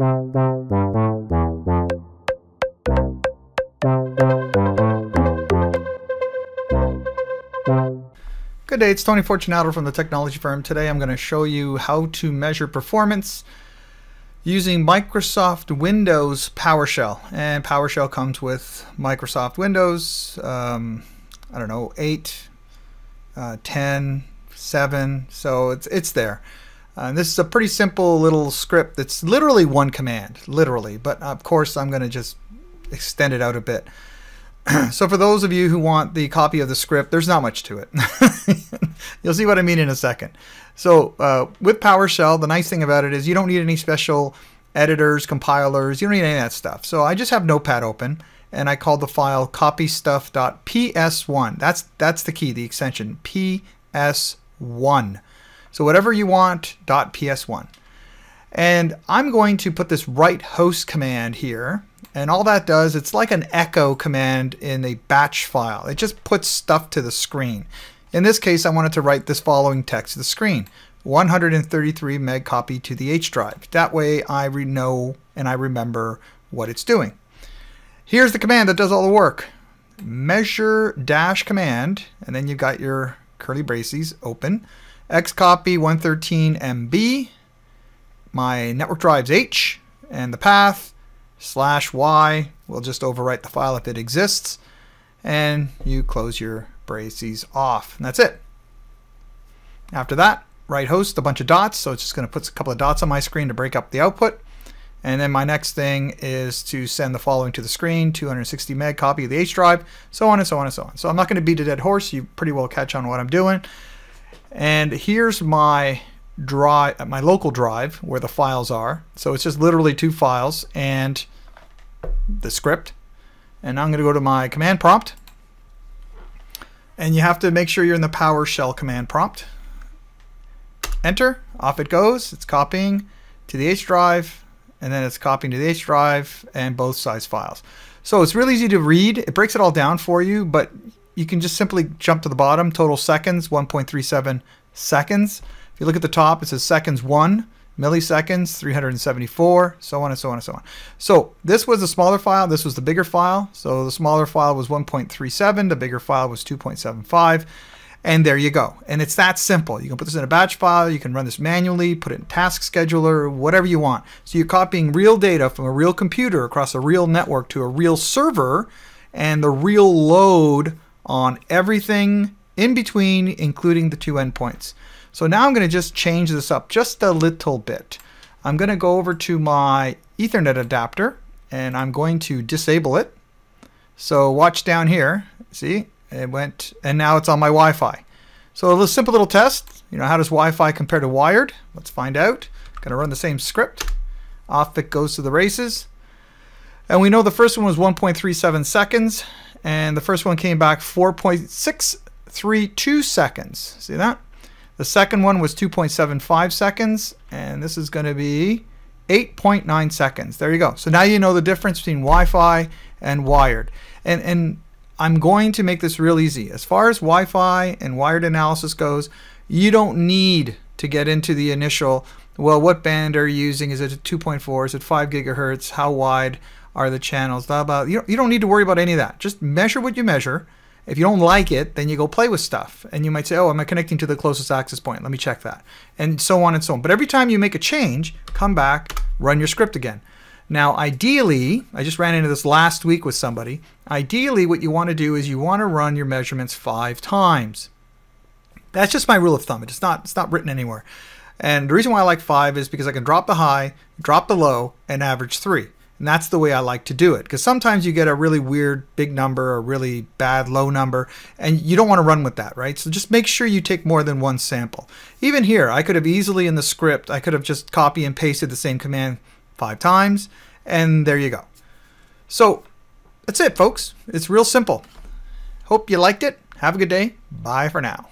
Good day, it's Tony Fortunato from the technology firm. Today I'm going to show you how to measure performance using Microsoft Windows PowerShell. And PowerShell comes with Microsoft Windows, um, I don't know, 8, uh, 10, 7, so it's, it's there. Uh, this is a pretty simple little script that's literally one command, literally, but of course I'm going to just extend it out a bit. so for those of you who want the copy of the script, there's not much to it. You'll see what I mean in a second. So uh, with PowerShell, the nice thing about it is you don't need any special editors, compilers, you don't need any of that stuff. So I just have Notepad open and I call the file copystuff.ps1. That's, that's the key, the extension, ps1. So whatever you want, .ps1. And I'm going to put this write host command here and all that does, it's like an echo command in a batch file. It just puts stuff to the screen. In this case, I wanted to write this following text to the screen. 133 meg copy to the H drive. That way I know and I remember what it's doing. Here's the command that does all the work. Measure dash command, and then you've got your curly braces open. Xcopy 113 MB. My network drive's H, and the path slash y will just overwrite the file if it exists and you close your braces off and that's it. After that write host a bunch of dots so it's just going to put a couple of dots on my screen to break up the output and then my next thing is to send the following to the screen 260 meg copy of the H drive so on and so on and so on. So I'm not going to beat a dead horse you pretty well catch on what I'm doing and here's my drive, my local drive where the files are. So it's just literally two files and the script. And I'm going to go to my command prompt. And you have to make sure you're in the PowerShell command prompt. Enter, off it goes. It's copying to the H drive, and then it's copying to the H drive and both size files. So it's really easy to read. It breaks it all down for you, but you can just simply jump to the bottom. Total seconds, 1.37 seconds. If you look at the top, it says seconds one, milliseconds, 374, so on and so on and so on. So this was a smaller file. This was the bigger file. So the smaller file was 1.37. The bigger file was 2.75. And there you go. And it's that simple. You can put this in a batch file. You can run this manually, put it in task scheduler, whatever you want. So you're copying real data from a real computer across a real network to a real server and the real load on everything in between, including the two endpoints. So now I'm going to just change this up just a little bit. I'm going to go over to my Ethernet adapter and I'm going to disable it. So watch down here. See, it went, and now it's on my Wi-Fi. So a little simple little test. You know, how does Wi-Fi compare to wired? Let's find out. Going to run the same script. Off it goes to the races. And we know the first one was 1.37 seconds, and the first one came back 4.632 seconds. See that? The second one was 2.75 seconds, and this is going to be 8.9 seconds. There you go. So now you know the difference between Wi-Fi and wired. And, and I'm going to make this real easy. As far as Wi-Fi and wired analysis goes, you don't need to get into the initial, well, what band are you using? Is it 2.4? Is it 5 gigahertz? How wide are the channels? Blah, blah. You, you don't need to worry about any of that. Just measure what you measure if you don't like it, then you go play with stuff. And you might say, oh, am I connecting to the closest access point? Let me check that. And so on and so on. But every time you make a change, come back, run your script again. Now, ideally, I just ran into this last week with somebody. Ideally, what you want to do is you want to run your measurements five times. That's just my rule of thumb. It's not, it's not written anywhere. And the reason why I like five is because I can drop the high, drop the low, and average three. And that's the way I like to do it. Because sometimes you get a really weird big number, a really bad low number, and you don't want to run with that, right? So just make sure you take more than one sample. Even here, I could have easily in the script, I could have just copy and pasted the same command five times, and there you go. So that's it, folks. It's real simple. Hope you liked it. Have a good day. Bye for now.